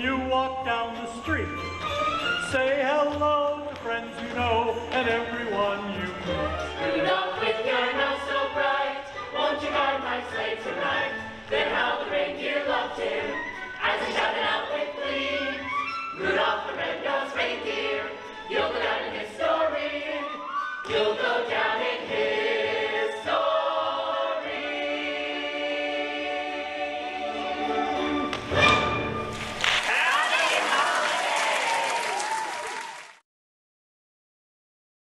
you walk down the street. Say hello to friends you know and everyone you meet. Rudolph, with your nose so bright, won't you guard my sleigh tonight? Then how the reindeer loved him as he shouted out with glee. Rudolph the red-nosed reindeer, you'll go down in history. You'll go down.